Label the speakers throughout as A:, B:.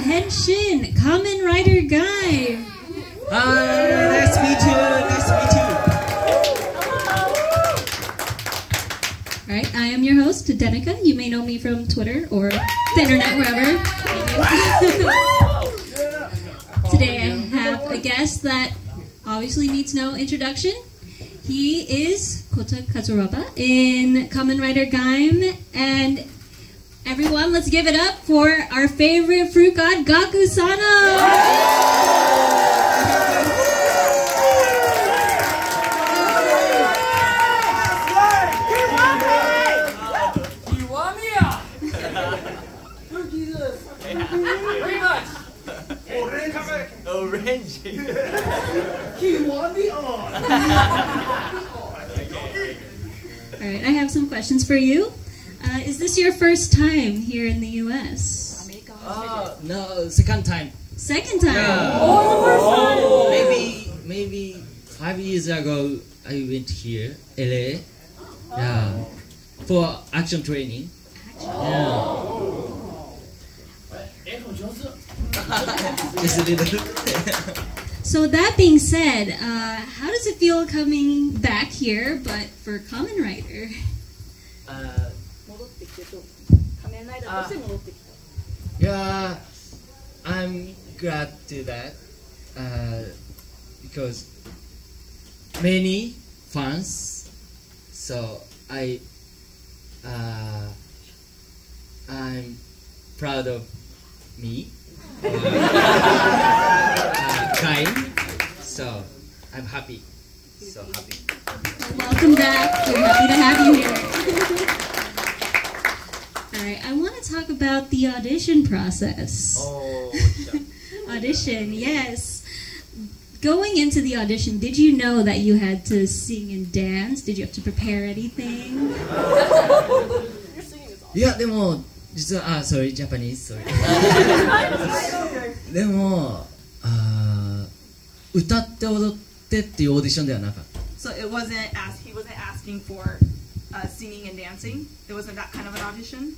A: Henshin Kamen Rider Gaim.
B: Hi, nice to meet you. Nice to meet you.
A: All right, I am your host, Denica. You may know me from Twitter or the internet, wherever. Today I have a guest that obviously needs no introduction. He is Kota Kazuraba in Kamen Rider Gaim, and everyone, let's give it up for our favorite fruit god, Gaku Sano!
C: Very much.
B: Orange.
A: All right, I have some questions for you. Uh, is this your first time here in the U.S.?
B: Oh, no, second time.
A: Second time.
B: Maybe, maybe five years ago, I went here, LA. Yeah, for action training. Yeah. Just a little.
A: So that being said, uh, how does it feel coming back here, but for Kamen Rider?
B: uh,
D: 戻ってきてと仮面ライダーとして戻ってきた
B: Yeah, I'm glad to that uh, because many fans. So I, uh, I'm proud of me, uh, kind. So I'm happy. So happy.
A: Welcome back. We're happy to have you here. All right, I want to talk about the audition process.
B: Oh,
A: Audition, yes. Going into the audition, did you know that you had to sing and dance? Did you have to prepare anything?
D: Your singing is awesome
B: いやでも実はあ sorry Japanese sorry でもあー歌って踊ってっていうオーディションではなかった
E: So it wasn't as he wasn't asking for uh, singing and dancing. It wasn't that kind of an audition.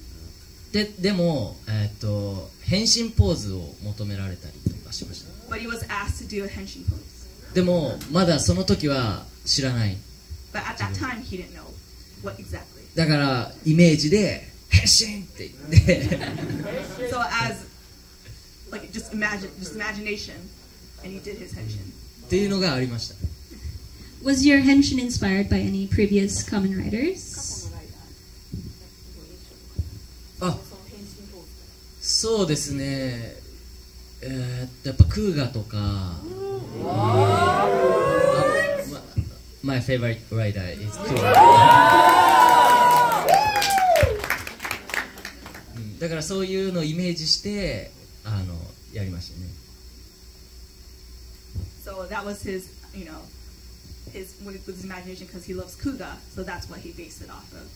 B: ででも、えー、と変身ポーズを求められたりとかしました
E: But he was asked to do a henshin pose.
B: でもまだその時は知らない
E: But at that time, he didn't know what exactly.
B: だからイメージで変身って言って
E: So as like just imagine, just imagination, and he did his henshin.
B: っていうのがありました
A: Was your henshin inspired by any previous Kamen Riders?
D: Ah.
B: あ
D: そ
B: うですね、えー、やっぱクーガとか、My favorite rider is Kuuga だからそういうのをイメージしてあのやりましたね。
E: So that was his, you know, with his imagination because he loves Kuuga, so that's what he based it off of.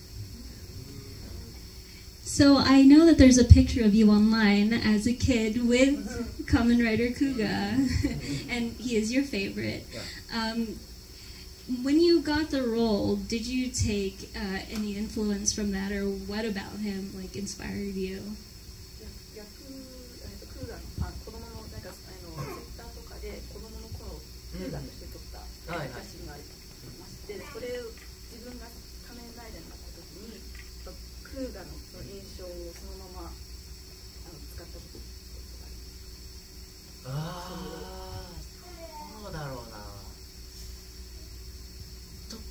A: So I know that there's a picture of you online as a kid with mm-hmm. Kamen Rider Kuuga, and he is your favorite. Um, when you got the role, did you take uh, any influence from that, or what about him like inspired you?
D: Uh, uh,
B: はいはい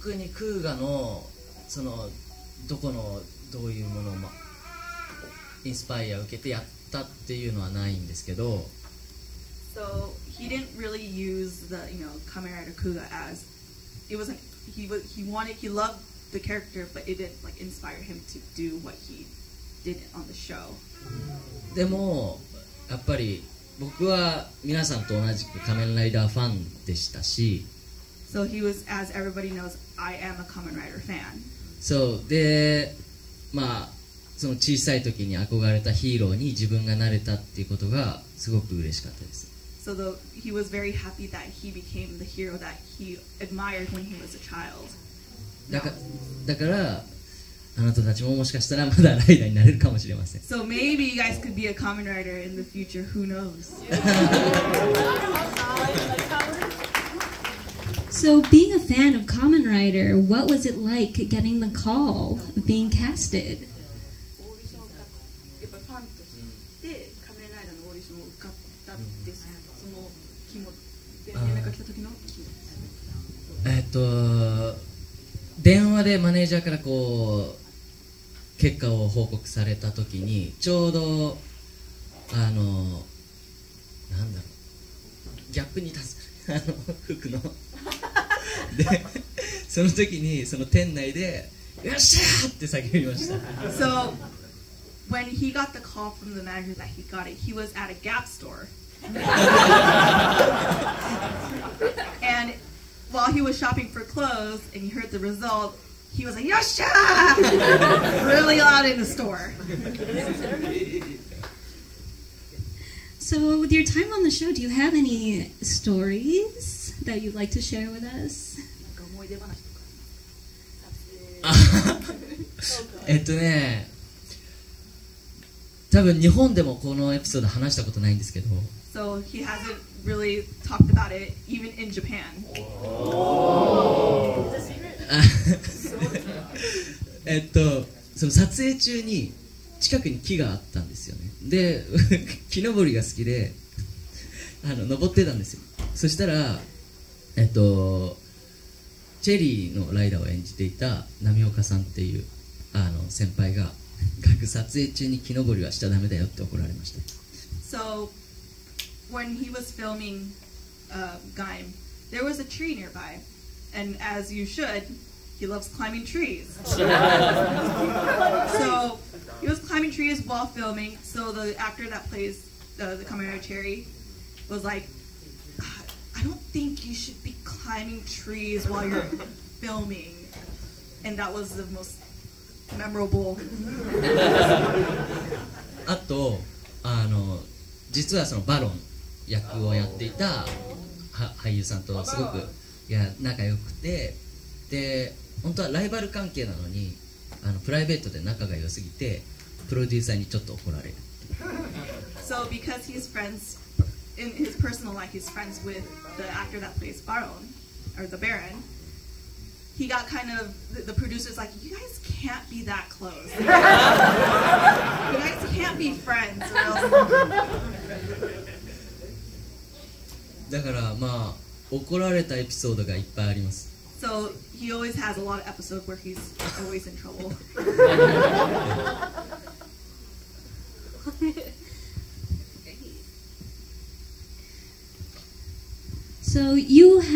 B: 特にクーガのそのどこのどういうものを、ま、インスパイアを受けてやったっていうのはないんですけど
E: So he didn't really use the, you know, Kamen Rider Kuga as it wasn't. He was he wanted he loved the character, but it didn't like inspire him to do what he did on the show.
B: でもやっぱり僕は皆さんと同じく仮面ライダーファンでしたし
E: So he was, as everybody knows, I am a Kamen Rider fan.
B: そうでまあその小さい時に憧れたヒーローに自分がなれたっていうことがすごく嬉しかったです
E: So the, he was very happy that he became the hero that he admired when he was a child.
B: だかだからあなたたちももしかしたらまだライダーになれるかもしれません
E: So maybe you guys could be a Kamen Rider in the future. Who knows?
A: So, being a fan of Kamen Rider, what was it like getting the call of being casted?
D: オーディションを受かっやっぱりファンとして仮面ライダーのオーディションを受かったってその気持ち連絡が来た時の気持ち
B: えっと電話でマネージャーからこう結果を報告された時にちょうどあのなんだろうギャップに立つあの服の でその時にその店内で「よっしゃー!」って叫びました
E: So when he got the call from the manager that he got it, he was at a Gap store. and while he was shopping for clothes and he heard the result, he was like, Yasha! really loud in the store.
A: So, with your time on the show, do you have any stories That you'd like to share with us?
B: えっとね多分日本でもこのエピソード話したことないんですけど
E: So he hasn't really talked about it even in Japan.
B: あ えっとその撮影中に近くに木があったんですよねで 木登りが好きであの登ってたんですよそしたらえっとチェリーのライダーを演じていた波岡さんっていうあの先輩が「撮影中に木登りはしちゃダメだよ」って怒られました
E: So when he was filming uh, Gaim, there was a tree nearby. And as you should, he loves climbing trees. so he was climbing trees while filming. So the actor that plays uh, the Kamen Rider Cherry was like, I don't think you should be climbing trees while you're filming. And that was the most memorable
B: あとあの実はそのバロン役をやっていたは俳優さんとすごくいや仲良くてで本当はライバル関係なのにあのプライベートで仲が良すぎてプロデューサーにちょっと怒られる
E: So because he's friends in his personal life, he's friends with the actor that plays Baron or the Baron. He got kind of the, the producer's like, you guys can't be that close. you guys can't be friends. Or else.
B: だからまあ怒られたエピソードがいっぱいあります
E: So he always has a lot of episodes where he's always in trouble.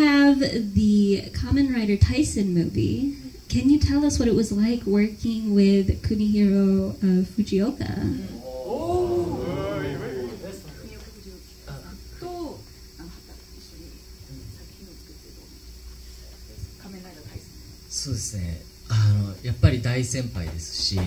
A: have the *Kamen Rider Taisen movie. Can you tell us what it was like working with Kunihiro uh, Fujioka?
D: Oh. So, あの
B: やっぱり大先輩ですし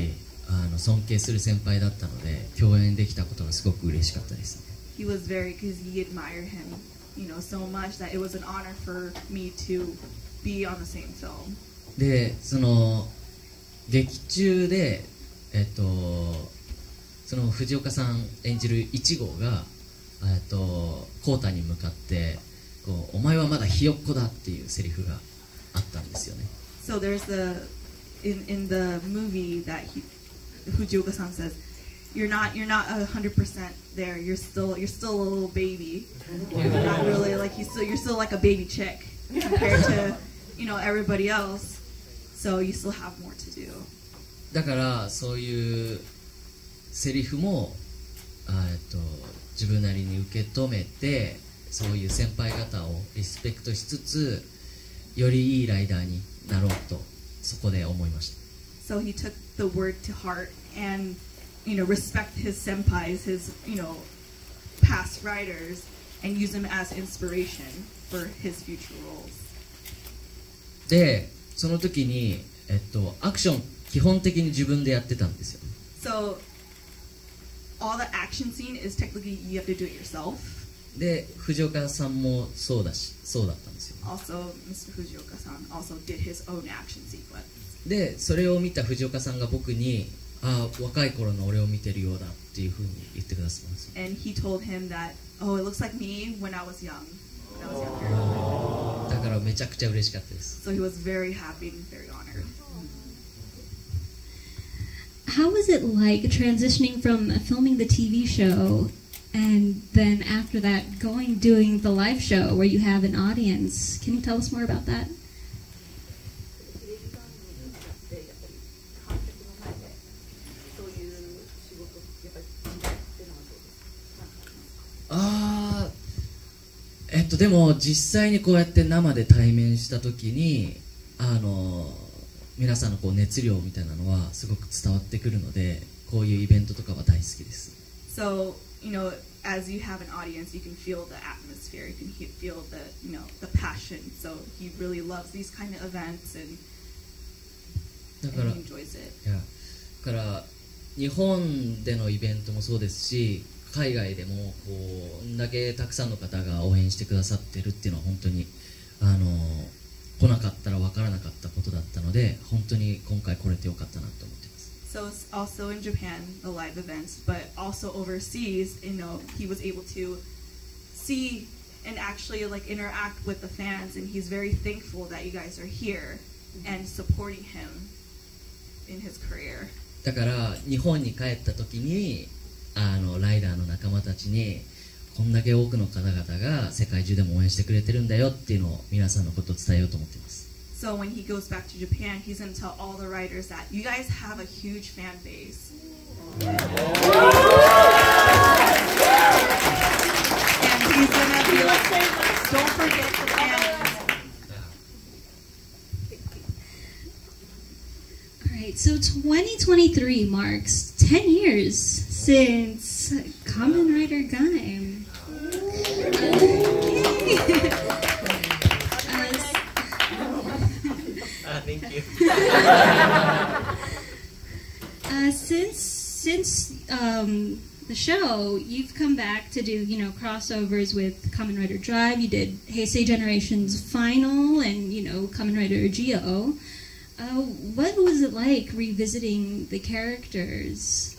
B: あの尊敬する先輩だったので共演できたことがすごく嬉しかったですね。
E: He was very, because he admired him. You know, so much that it was an honor for me to be on the same film.
B: でその劇中でえっとその藤岡さん演じる1号がえっと浩太に向かってこう「お前はまだひよっこだ」っていうセリフがあったんですよね
E: So there's the in in the movie that he Fujioka-san says, "You're not you're not a hundred percent there. You're still you're still a little baby. You're not really like you still you're still like a baby chick compared to you know everybody else. So you still have more to do."
B: だからそういうセリフもあえっと自分なりに受け止めてそういう先輩方をリスペクトしつつよりいいライダーになろうとそこで思いました
E: So he took the word to heart and you know respect his senpais, his you know past riders, and use them as inspiration for his future roles.
B: でその時に、えっと、アクション基本的に自分でやってたんですよ
E: So all the action scene is technically you have to do it yourself.
B: で藤岡さんもそうだしそうだったんですよ
E: Also, Mr. Fujioka-san also did his own action sequence.
B: でそれを見た藤岡さんが僕に「ああ若い頃の俺を見てるようだ」っていうふうに言ってくださったんですよ
E: And he told him that, oh, it looks like me when I was young. When I was younger.
B: だからめちゃくちゃ嬉しかったです
E: So he was very happy and very honored.
A: How was it like transitioning from filming the TV show and then after that going doing the live show where you have an audience? Can you tell us more about that?
B: とでも実際にこうやって生で対面した時にあの皆さんのこう熱量みたいなのはすごく伝わってくるのでこういうイベントとかは大好きです
E: So, you know, as you have an audience, you can feel the atmosphere, you can feel the, you know, the passion. So he really loves these kind of events and,
B: だ
E: and
B: から
E: he enjoys it.
B: いやだから日本でのイベントもそうですし海外でもこんだけたくさんの方が応援してくださってるっていうのは本当にあの来なかったら分からなかったことだったので本当に今回来れてよかったなと思ってます
E: So it's also in Japan, the live events, but also overseas, you know, he was able to see and actually like interact with the fans, and he's very thankful that you guys are here and supporting him in his career.
B: だから日本に帰った時にあのライダーの仲間たちにこんだけ多くの方々が世界中でも応援してくれてるんだよっていうのを皆さんのことを伝えようと思っています
E: So when he goes back to Japan, he's going to tell all the writers that you guys have a huge fan base. And he's going to be like, don't forget the fans.
A: All right, so 2023 marks 10 years since Kamen Rider Gaim. Uh,
B: thank you
A: Uh, since since um, the show, you've come back to do you know crossovers with Kamen Rider Drive. You did Heisei Generations Final and you know Kamen Rider Zi-O. Uh, what was it like revisiting the characters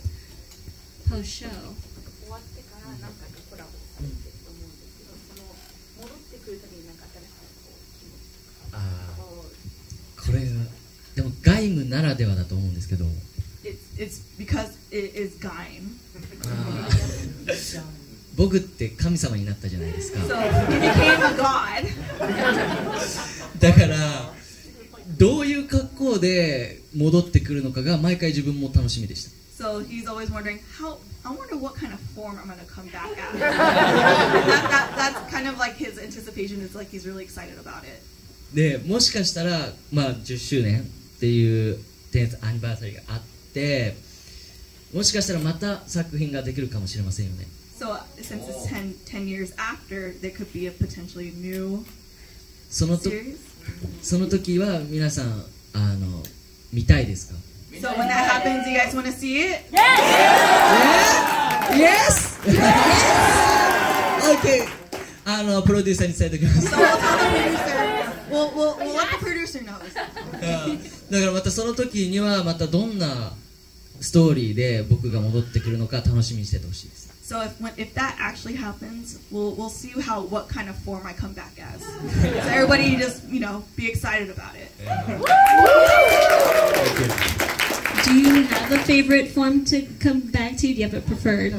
A: post show?
D: 終わってから何回かコラボされてると思うんですけどその戻ってくるたびになんか新しいこう気持ちとか
B: あ
D: こ
B: れがでも外務ならではだと思うんですけど
E: It's, it's because it is Gaim.
B: あ ー僕って神様になったじゃないですか
E: So.
B: だからどういう格好で戻ってくるのかが毎回自分も楽しみでした
E: So he's always wondering how. I wonder what kind of form I'm gonna come back at. that, that, that's kind of like his anticipation. It's like he's really excited about it.
B: でもしかしたら、まあ、10周年っていう 10th アニバーサリーがあってもしかしたらまた作品ができるかもしれませんよね
E: So uh, since it's 10, 10 years after, there could be a potentially new
B: そのと.その時は皆さんあの見たいですか
E: So when that happens, you guys want to see it?
B: Yes! OK あのプロデューサーに伝えておきます
E: So we'll tell the producer. We'll, we'll, we'll let the producer know.
B: うんだからまたその時にはまたどんなストーリーで僕が戻ってくるのか楽しみにしててほしいです
E: So if when, if that actually happens, we'll we'll see how what kind of form I come back as. So everybody just you know be excited about it.
A: Do you have a favorite form to come back to? Do you have a preferred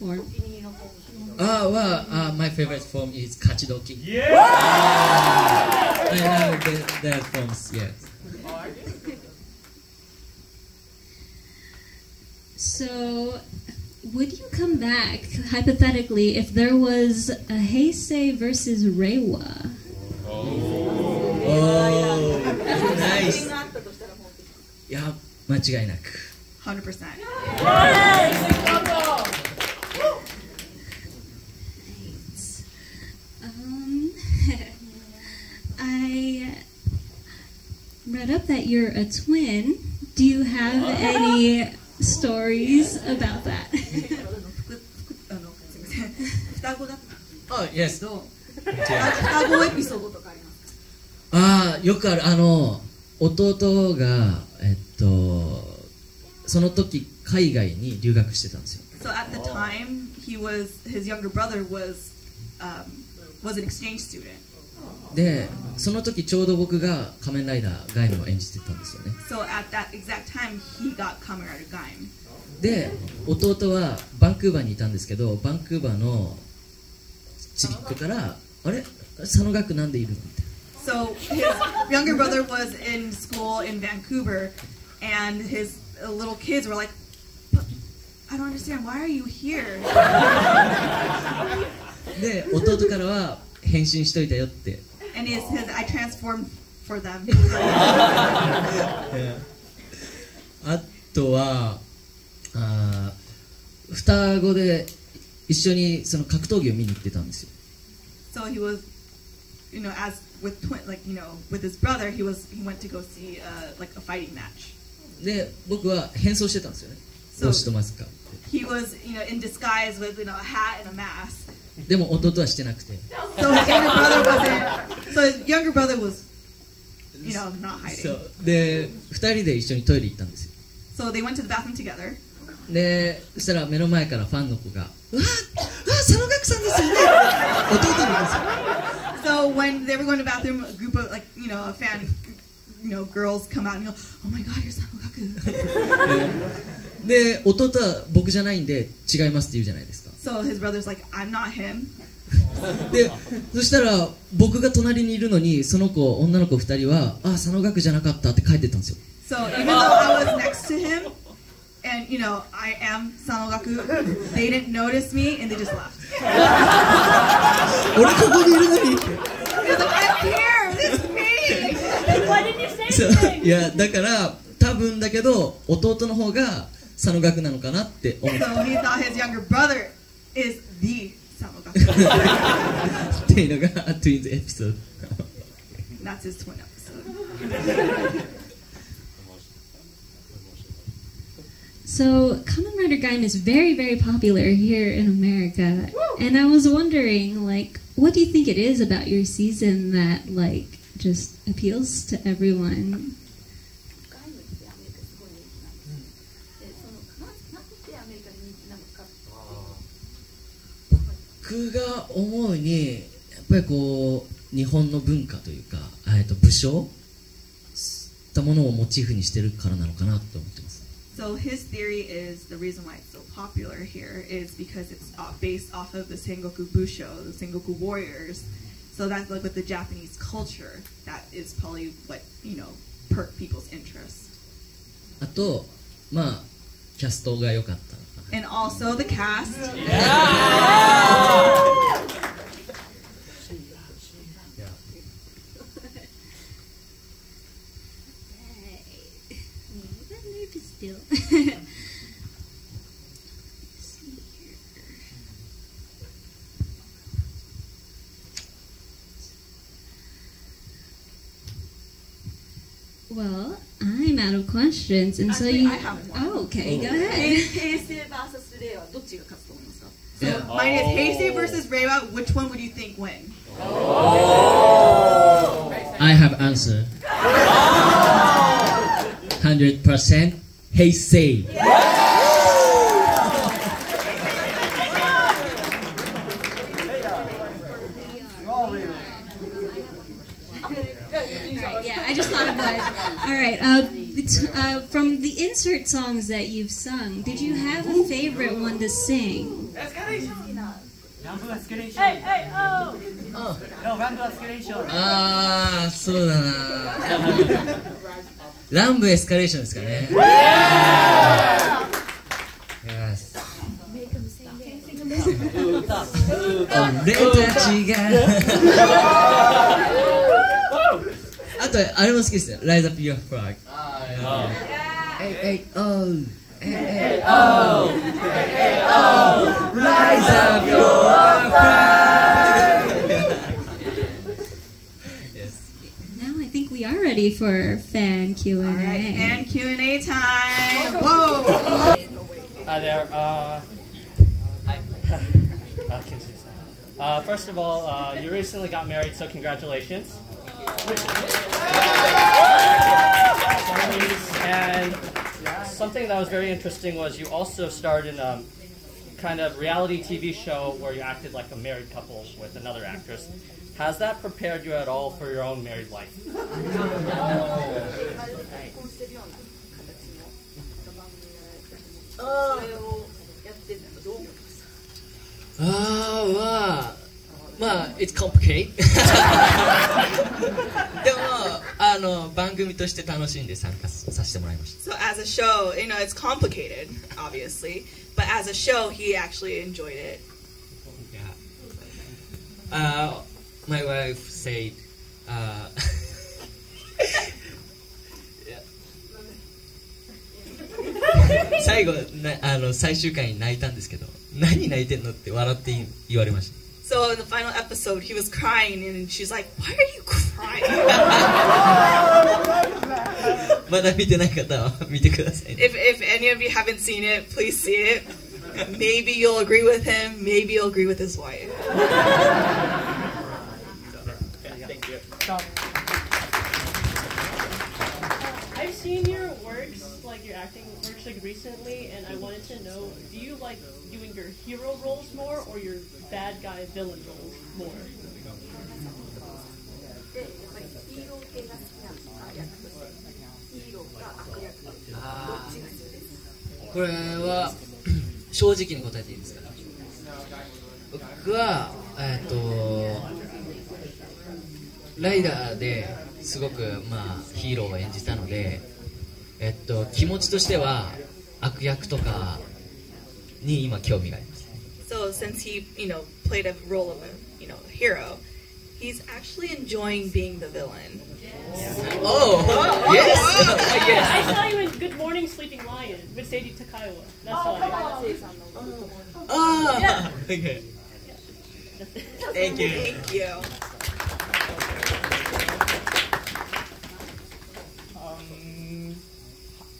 A: form?
B: Oh, well, uh, my favorite form is kachidoki. Yeah! Uh, I love the, the forms, yes.
A: So, would you come back, hypothetically, if there was a Heisei versus Reiwa?
B: Oh,
D: oh.
B: nice. や間違いなく
E: Hundred percent.
A: Um, I read up that you're a twin. Do you have any stories about that?
E: あのふくあのすみません。双子だった。
B: あ、yes
E: どう双子エピソードとかあります
B: ああよくあるあの Ah, 弟がえっとその時海外に留学してたんですよ。でその時ちょうど僕が仮面ライダーガイムを演じてたんですよね。で弟はバンクーバーにいたんですけどバンクーバーのチリッ子からあれ？佐野岳なんでいるの？みた。
E: So his younger brother was in school in Vancouver, and his uh, little kids were like, "But I don't understand. Why are you here?"
B: なで弟からは「返信しといたよ」って
E: And he says, "I transformed for them."
B: あとはあー双子で一緒にその格闘技を見に行ってたんですよ
E: so he was, you know, as with twin, like you know, with his brother, he was he went to go see uh, like a fighting match.
B: で僕は変装してたんですよね
E: そう
B: 帽子とマスクかぶっ
E: He was, you know, in disguise with you know a hat and a mask.
B: てでも弟はしてなくて
E: So his younger brother wasn't. So his younger brother was, you know, not
B: そ
E: hiding.
B: うで2人で一緒にトイレ行ったんですよ
E: So they went to the bathroom together.
B: でそしたら目の前からファンの子が「うわあ佐野 岳さんですよね」弟に言うんですよ
E: So when they were going to bathroom, a group of like you know a fan, you know, girls come out and go, "Oh my God, you're Sanogaku."
B: で弟は僕じゃないんで違いますって言うじゃないですか
E: so his brother's like, "I'm not him."
B: でそしたら僕が隣にいるのにその子女の子2人は「あ佐野岳じゃなかった」って帰ってったんですよ
E: So even though I was next to him, and you know I am Sanogaku, they didn't notice me and they just left. "I'm here. This is me."
C: Why didn't you say anything?
B: いやだから多分だけど弟の方が佐野岳なのかなって思っ
E: So
B: た
E: he thought his younger brother is the Sanogaku.
B: っていうのがトゥインズエピソード
E: That's his twin episode.
A: So, Kamen Rider Gaim is very, very popular here in America. And I was wondering, like, what do you think it is about your season that, like, just appeals to everyone?
D: ガイムってアメリカすごい人気なんですよ。で、そのななんでアメリカで人気なのかっていう
B: 僕が思うにやっぱりこう日本の文化というかえっと武将そういったものをモチーフにしてるからなのかなって思ってます
E: So his theory is the reason why it's so popular here is because it's uh, based off of the Sengoku Busho, the Sengoku warriors. So that's like with the Japanese culture, that is probably what you know perk people's interest.
B: あとまあキャストが良かったのかな
E: And also the cast.
A: Still. of questions, and so
E: Actually,
A: you.
E: I have one.
A: Oh, okay, go ahead.
D: 平成 VS 令和どっちが勝つと思いますか
E: So
B: Yeah.
E: mine is Heisei versus Reiwa. Which one would you think win?
B: I have answer 100% Hey say
A: Alright, Songs that you've sung, did you have a favorite one to sing?
C: Hey, hey, oh!
B: ああそうだなランブエスカレーションですかね俺たちがあとあれも好きですよ Rise up your flag えい A-A-O. A-A-O. A-A-O. Rise up your pride. yes.
A: Now I think we are ready for fan Q&A.
E: All right, fan Q&A time. Whoa.
F: Hi there. Uh, uh, first of all, uh, you recently got married, so congratulations. And something that was very interesting was you also starred in a kind of reality TV show where you acted like a married couple with another actress. Has that prepared you at all for your own married life?
D: Oh.
B: Oh, 結婚まあ it's complicated でもあの番組として楽しんで参加させてもらいました
E: So as a show, you know, it's complicated, obviously, but as a show, he actually enjoyed it.
B: Yeah. Uh, my wife said, uh, yeah. 最後なあの最終回に泣いたんですけど何泣いてんのって笑って言われました
E: So in the final episode, he was crying, and she's like, "Why are you crying?"
B: まだ見てない方は見てくださいね
E: if if any of you haven't seen it, please see it. Maybe you'll agree with him. Maybe you'll agree with his wife.
C: I've seen your works, like your acting Works, like recently, and I wanted to know: Do you like doing your hero roles more, or your bad guy villain roles more?
B: これは正直に答えていいですか僕はえっ、とライダーですごくまあヒーローを演じたのでえっと気持ちとしては悪役とかに今興味があります
E: So since he, you know, played a role of a, you know, a hero, he's actually enjoying being the villain.
B: Oh, yes,
C: I
B: yes.
C: saw you in Good Morning Sleeping Lion with Seiji Takaiwa. That's why.
D: せいさんの男の
B: Ah, okay. Thank you.
E: Thank you.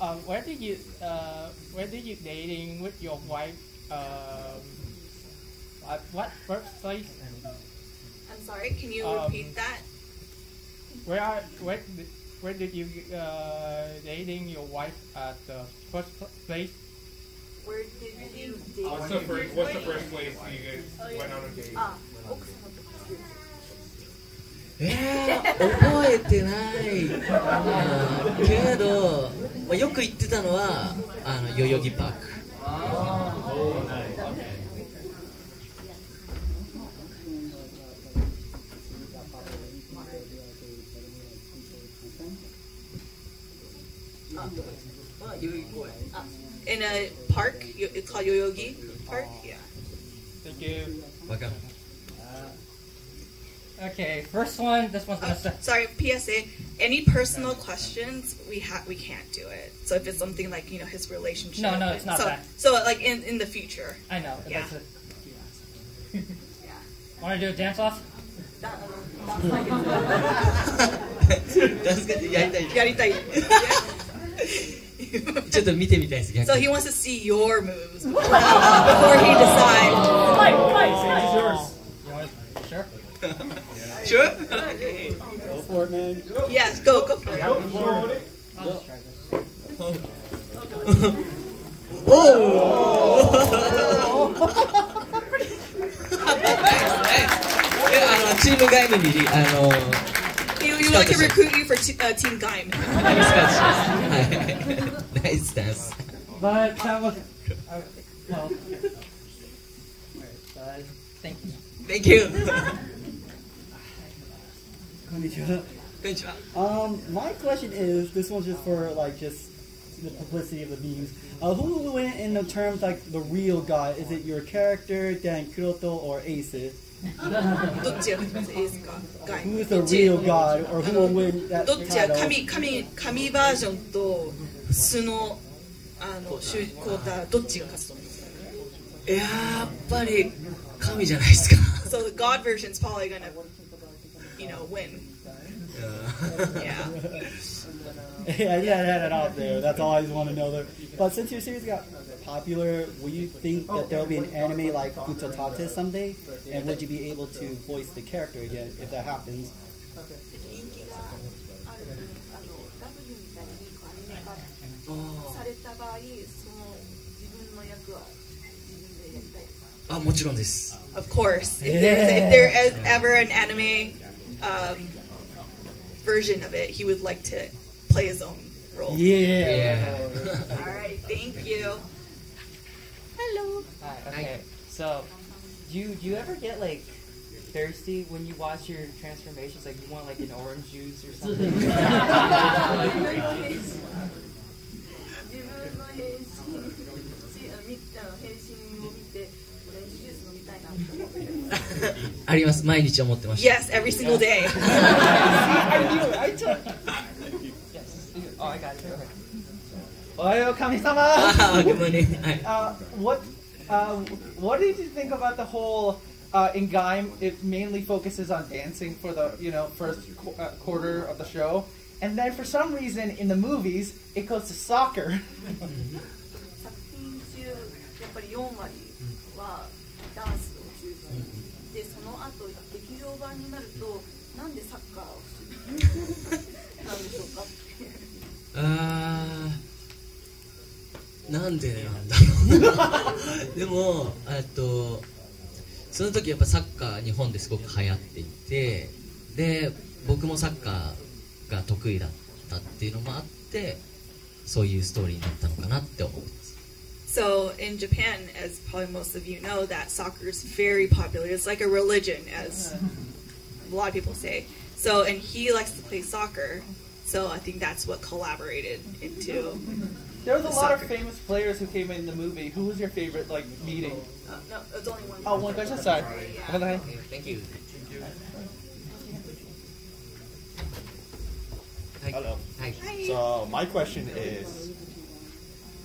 F: Um, where did you uh, where did you dating with your wife? Um, at what website?
E: I'm sorry. Can you
F: um,
E: repeat that?
F: Where are where where did you uh, dating your wife at the first place?
D: Where did you date?
G: What's the first, what's the first place you guys oh, went on a date?
D: Ah, okay.
B: えー、覚えてないけど、まあ、よく行ってたのはあの代々木パーク。
E: ああ代々木
F: パー
B: ク？
F: Okay, first one. This one's gonna. Uh,
E: sorry, PSA. Any personal questions, we have we can't do it. So if it's something like you know his relationship.
F: No, no, it's not
E: so,
F: that.
E: So like in in the future.
F: I know.
E: Yeah.
F: Like a, yeah. Want to do a dance off?
E: so he wants to see your moves before he decides.
C: Mike, Mike, Mike.
F: Yours. You want it? Sure.
B: Sure? Okay.
H: Go for it, man.
E: Yes, go, go for it.
F: Go for it.
B: Oh! oh. yeah, チーム鎧武にあの
E: You, you like to recruit you for t- uh, Team Gaim.
B: nice dance.
F: But that was. Uh, well. Thank you.
B: Thank you. Konnichiwa. Konnichiwa.
H: Um, my question is, this one's just for like just the publicity of the memes. Uh, who went in the terms like the real god? Is it your character, Dan Kuroto, or Ace?
E: Who's
H: the real god, or who will win that title?
E: あのシュコーターどっちが勝つと思います
B: やっぱり神じゃないですか。
E: So the God version is probably gonna you know, win. Yeah.
H: yeah. yeah, yeah, had it out there. That's all I just want to know. There. But since your series got popular, will you think that there will be an anime like Utotate someday? And would you be able to voice the character again if that happens?
E: Of course. If if there is ever an anime um, version of it, he would like to play his own role.
H: Yeah.
E: All right, thank you. Hello.
I: Hi, okay. So, do you do you ever get like thirsty when you watch your transformations? Like you want like an orange juice or something?
D: あ
B: ります毎日思ってました
E: Yes, every single day.
I: I knew it. I took. Yes. Oh, I got it. Okay.
J: Oyo Kami-sama!
B: ああごめんねはい
J: Uh, what uh, what did you think about the whole uh, in Gaim? It mainly focuses on dancing for the you know first qu- uh, quarter of the show, and then for some reason in the movies it goes to soccer.
D: 作品中やっぱり4割はダンス
B: あーなんでなんだろうでもえっとその時やっぱサッカー日本ですごく流行っていてで僕もサッカーが得意だったっていうのもあってそういうストーリーになったのかなって思います
E: So in Japan, as probably most of you know, that soccer is very popular. It's like a religion, as a lot of people say. So, and he likes to play soccer. So I think that's what collaborated into.
J: There was a
E: The
J: lot of famous players who came in the movie. Who was your favorite like meeting?
D: Uh, no, it's only one.
J: Oh, one question. Sorry. Okay.
B: Thank you
K: Hello.
B: Hi.
K: So my question is,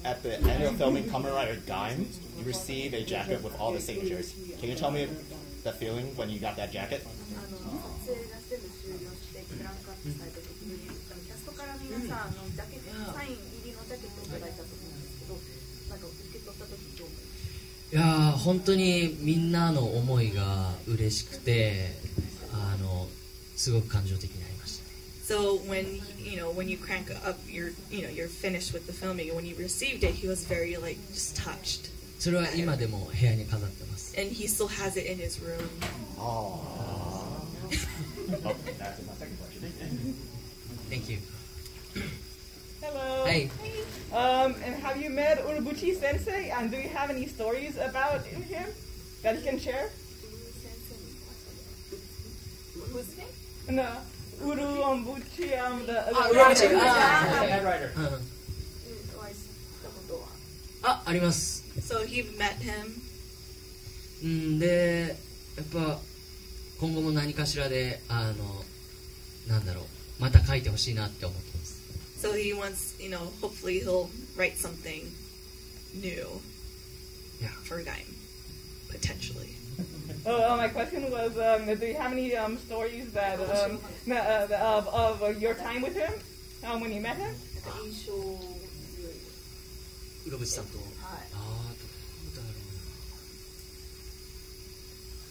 K: at the end of filming Kamen Rider Gaim, you receive a jacket with all the signatures. Can you tell me the feeling when you got that jacket?
B: 本当にみんなの思いが嬉しくてあのすごく感情的になりました
E: So when you know when you crank up your you know you're finished with the filming and when you received it, he was very like just touched,
B: それは今でも部屋に飾ってます
E: and he still has it in his room.
K: Oh. oh, that's my second question.
B: Thank you
J: Hello.
B: Hey
J: Um, and have you met Urobuchi Sensei? And do you have any stories about him that you can share?
D: ウズね
J: No. Urobuchi, um, the, the writer.
E: ah.
J: writer.
B: うん
D: お会いしたことは
B: ああります
E: So he met him.
B: うんでやっぱ今後も何かしらであのなんだろうまた書いてほしいなって思って
E: So he wants, you know, hopefully he'll write something new
B: Yeah.
E: for Gaim, potentially.
J: Oh, uh, my question was, um, do you have any um, stories that um, na- uh, of, of uh, your time with him um, when you met him?
D: なんか印象強い
B: 浦渕さんと
D: はい
B: ああどうだろ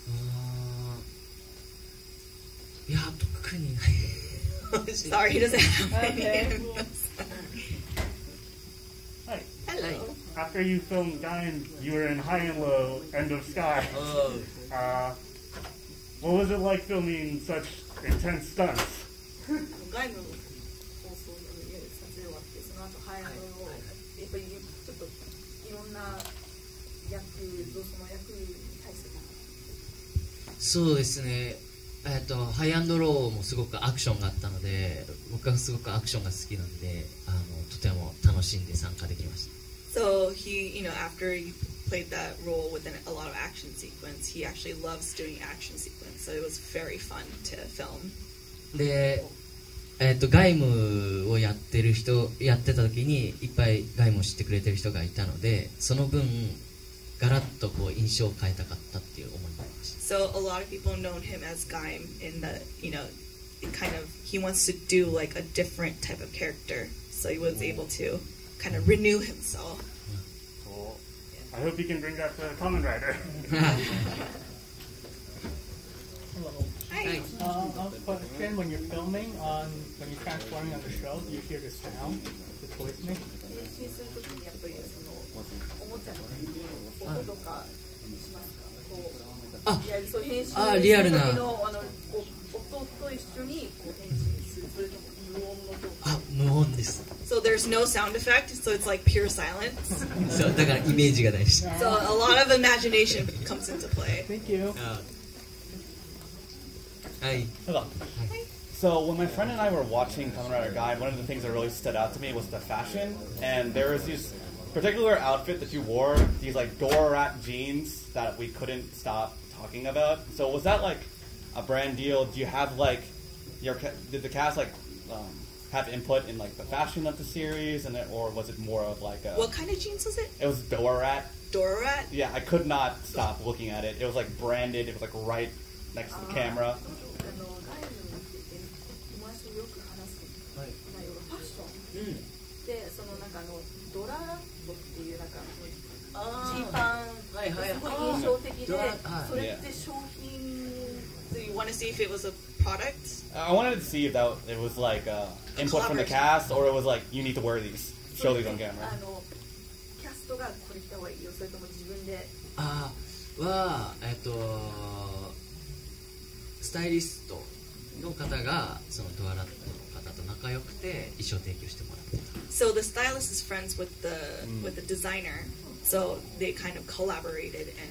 B: うなあーいや特にない
E: Sorry, he doesn't have
J: okay.
G: Hi.
E: Hello.
G: After you filmed Gaim, you were in High and Low, End of Sky. Oh. Uh, what was it like filming such intense stunts?
D: そ
B: うですねえっとハイアンドローもすごくアクションがあったので僕はすごくアクションが好きなんであのとても楽しんで参加できました
E: So he, you know, after he played that role within a lot of action sequence, he actually loves doing action sequence. So it was very fun to film.
B: で、えっとガイムをやってる人やってた時にいっぱいガイムを知ってくれてる人がいたのでその分ガラッとこう印象を変えたかったっていう思い
E: So a lot of people know him as Gaim in the, you know, kind of, he wants to do like a different type of character. So he was able to kind of renew himself. Cool.
G: I hope he can bring that to Kamen Rider.
J: Hello.
E: Hi.
J: Uh, I question. When you're filming on, when you're transforming on the show, do you hear the sound, the poisoning?
D: 音とかしますかこうあ、そう編集
B: あリアルな。
D: あ無音
B: です。
E: So there's no sound effect, so it's like pure silence.
B: そうだからイメージがないし
E: a lot of imagination comes into play.
J: Thank you.
B: あはい
K: So when my friend and I were watching Kamen Rider Gaim, one of the things that really stood out to me was the fashion. And there was this particular outfit that you wore, these like Doorat jeans that we couldn't stop talking about. So was that like a brand deal? Do you have like your did the cast like um, have input in like the fashion of the series, and it, or was it more of like a
E: What kind of jeans was it?
K: it was Doorat.
E: Doorat?
K: Yeah, I could not stop looking at it. It was like branded. It was like right next to the camera.
D: あのガイドに行ってて友達とよく話す内容がファッション、でそのなんかあのドララットっていうなんかジーパン
B: はいはい
D: すごい印象的で
B: ドラはい
D: それって商品
E: So you want to see if it was a product?
K: I wanted to see if that it was like uh, input from the cast, or it was like you need to wear these, show these on
D: あ
K: camera.
D: のキャストがこれ着た方がいいよそれとも自分で
B: あはえっとスタイリストの方がそのドアラットの方と仲良くて衣装提供してもらってた
E: So the stylist is friends with the with the designer, so they kind of collaborated and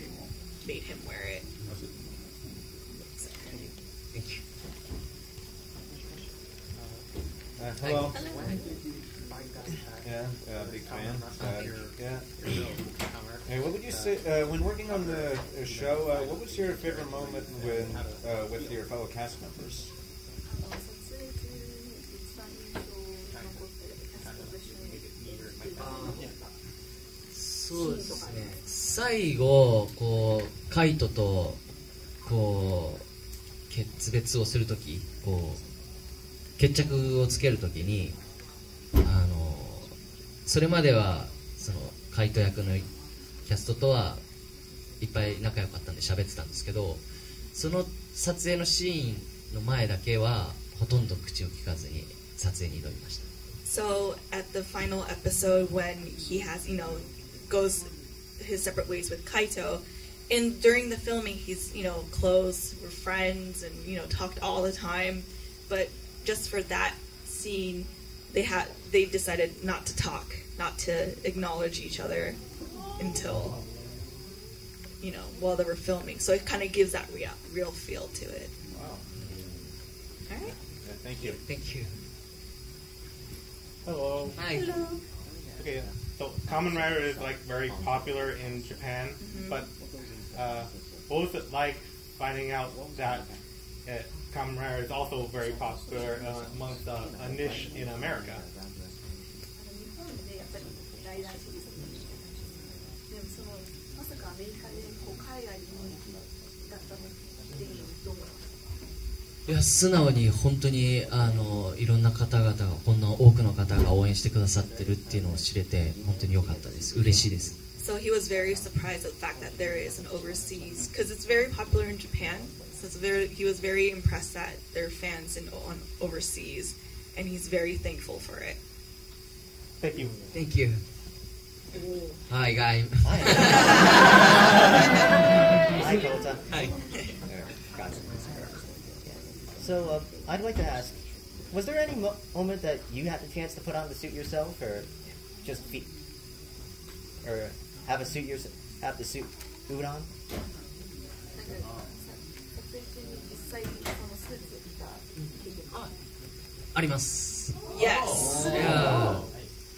E: made him wear it.
B: Thank you.
L: Uh, hello. Yeah, uh, big fan. Uh, yeah. Hey, what would you say uh, when working on the uh, show? Uh, what was your favorite moment when uh, with your fellow cast members?
B: そうですね。最後こうカイトとこう決別をするときこう決着をつけるときにあのそれまではそのカイト役のキャストとはいっぱい仲良かったんで喋ってたんですけどその撮影のシーンの前だけはほとんど口を聞かずに撮影に挑みました。
E: So at the final episode, when he has, you know, goes his separate ways with Kaito, and during the filming, he's, you know, close, we're friends, and you know, talked all the time. But just for that scene, they had they decided not to talk, not to acknowledge each other until, you know, while they were filming. So it kind of gives that real real feel to it.
L: Wow.
E: All right.
L: Yeah, thank you.
B: Thank you.
G: Hello.
B: Hi. Hello.
G: Okay, so Kamen Rider is like very popular in Japan, but uh, what was it like finding out that uh, Kamen Rider is also very popular uh, amongst uh, a niche in America?
D: い
B: や素直に本当にあのいろんな方々がこんな多くの方が応援してくださってるっていうのを知れて本当に良かったです嬉しいです
E: So he was very surprised at the fact that there is an overseas, because it's very popular in Japan. So it's very, he was very impressed that there are fans in on overseas, and he's very thankful for it.
G: Thank you.
B: Thank you Hi guy
M: Hi, Kota.
B: Hi.
M: Gotcha. So, uh, I'd like to ask, was there any mo- moment that you had the chance to put on the suit yourself, or just be, or have a suit yourself, have the suit boot on?
D: なんか撮影中に実際そのスーツを着た経験あ
B: あります
E: Yes.
B: いや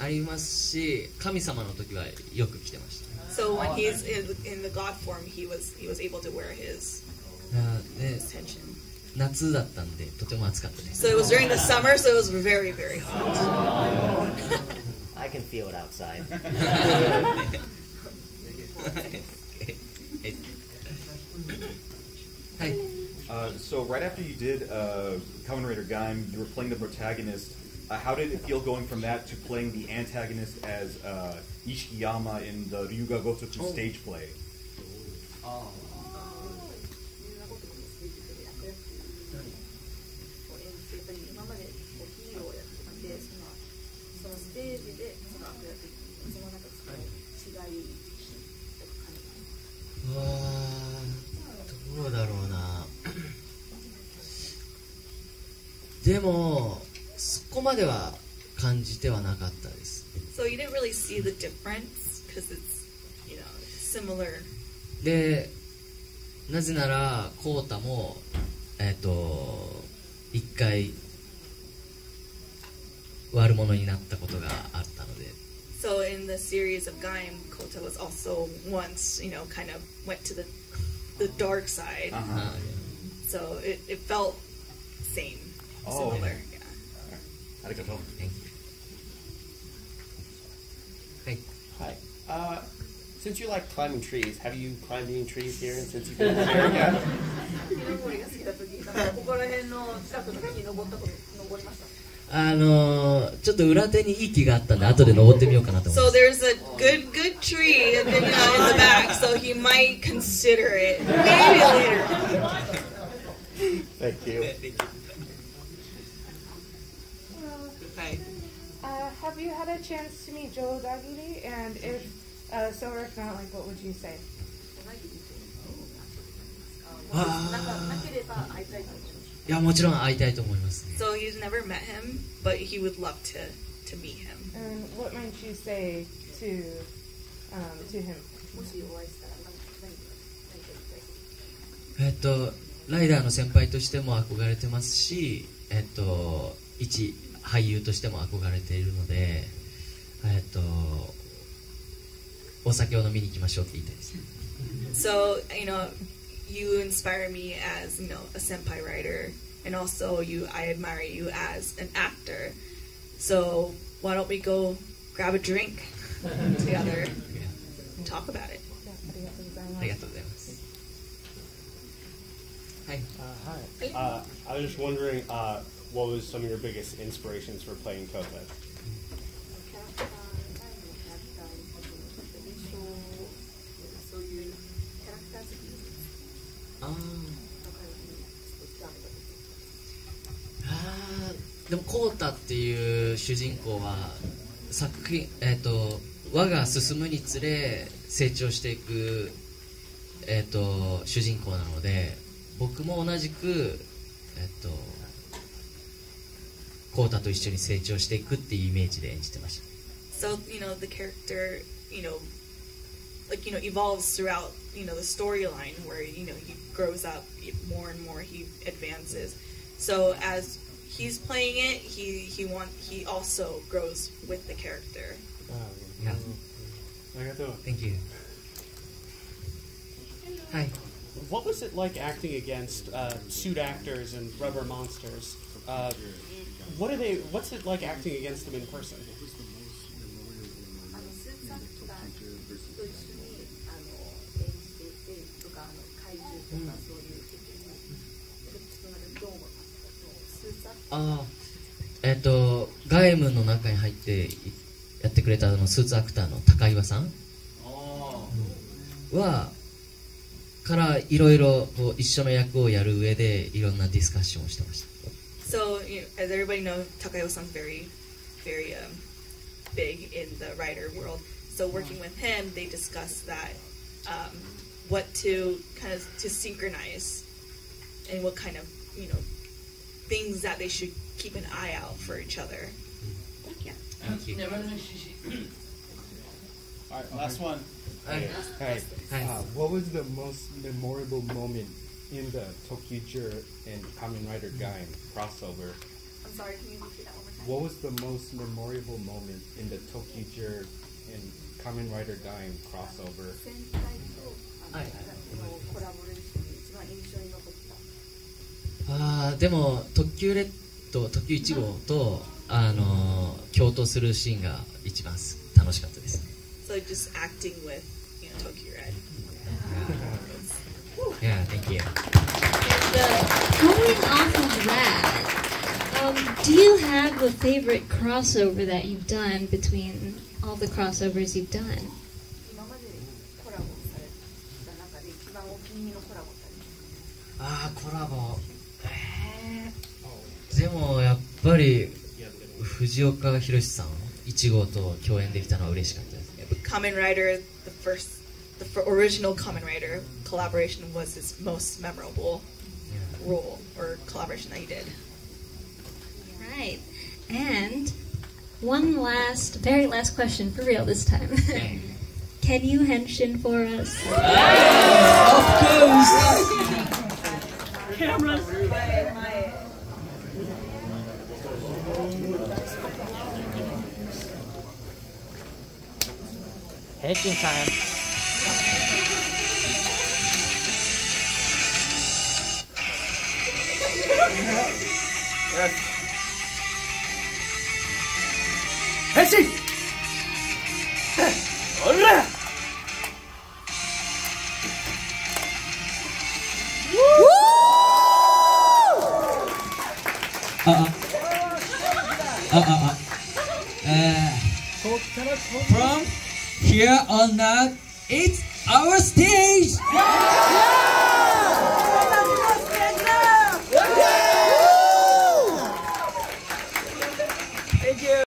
B: ありますし神様の時はよく来てました
E: So when he's in, in the god form, he was he was able to wear his
B: いやで
E: tension.
B: 夏だったんでとても暑かったです
E: So it was during the summer, so it was very very hot.
M: I can feel it outside.
B: Hi.
N: Uh, so right after you did uh, Kamen Rider Gaim, you were playing the protagonist
K: uh, how did it feel going from that to playing the antagonist as uh, Ishikiyama in the Ryuga Gotoku
B: Oh.
K: stage play?
D: こ で
B: もそこまでは感じてはなかったです
E: So you didn't really see the difference because it's, you know, similar.
B: でなぜならコウタもえっ、と一回悪者になったことがあったので
E: So in the series of Gaim, Kota was also once, you know, kind of went to the the dark side.
K: Uh-huh.
E: So it, it felt same,
K: Oh,
E: similar.
K: okay.
E: Yeah.
K: Arigato.
N: Hi. Uh, since you like climbing trees, have you climbed any trees here since you've been here yet?
D: 木登りが好きだった時なんかここら辺の近くの木登ったこと登りました
B: あのーちょっと裏手にいい木があったんで後で登ってみようかなと思いま
E: So
B: す
E: there's a good, good tree you know, in the back, so he might consider it maybe later.
N: Thank you.
O: Have you had a chance to meet Joe Dagiri? And if uh, so or if not, like, what would you say?
D: い
B: やもちろん会いたいと思います
E: So he's never met him, but he would love to to meet him.
O: And what might you say to um, to him?
B: えっとライダーの先輩としても憧れてますしえっと一俳優としても憧れているのでえっとお酒を飲みに行きましょうって言いたいですね
E: So you know, you inspire me as you know a senpai writer, and also you, I admire you as an actor. So why don't we go grab a drink together and talk about it?
B: ありがとうございますはい
P: Uh, hi. Uh, I was just wondering, uh, what was some of your biggest inspirations for playing Kota?
B: Um, でもコータっていう主人公は作品、えーと、と和が進むにつれ成長していく、えーと、と主人公なので僕も同じく、えーと、とコウタと一緒に成長していくっていうイメージで演じてました
E: So you know the character, you know, like you know evolves throughout you know the storyline where you know he grows up more and more he advances. So as he's playing it, he he want he also grows with the character.
B: Yeah. Thank you. Hi.
P: What was it like acting against uh, suit actors and rubber monsters? Uh, what are they? What's it like acting against them in person?
D: あえっ、ー、
B: と外務の中に入ってやってくれたのスーツアクターの高岩さんはからいろいろ一緒の役をやる上でいろんなディスカッションをしてました。
E: So you know, as everybody knows, Takaiwa-san's very, very um, big in the rider world. So working with him, they discuss that um, what to kind of to synchronize and what kind of you know things that they should keep an eye out for each other. Yeah.
B: Thank you.
J: All right, last one.
B: Hi.
Q: Hi.
B: Hi.
Q: Uh, what was the most memorable moment in the Tokyuger and Kamen Rider Gaim crossover?
D: I'm sorry, can you repeat that one more time?
Q: What was the most memorable moment in the Tokyuger and Kamen Rider Gaim crossover?
D: あ
B: あーでも特急レッド特急1号とあのー共闘するシーンが一番す楽しかったです
E: So just acting with you know Tokyo Red.
B: Yeah, thank you.
A: Going off of that, Um, do you have a favorite crossover that you've done between all the crossovers you've done?
B: ああコラボえー、でもやっぱり藤岡弘さん1号と共演できたのは嬉しかったですね
E: Kamen Rider, the first, the original Kamen Rider collaboration was his most memorable role or collaboration that he did.
A: Right. And one last, very last question for real this time. Can you henshin for us?
C: Of
I: course. Cameras.
J: Henshin
R: time. 我男。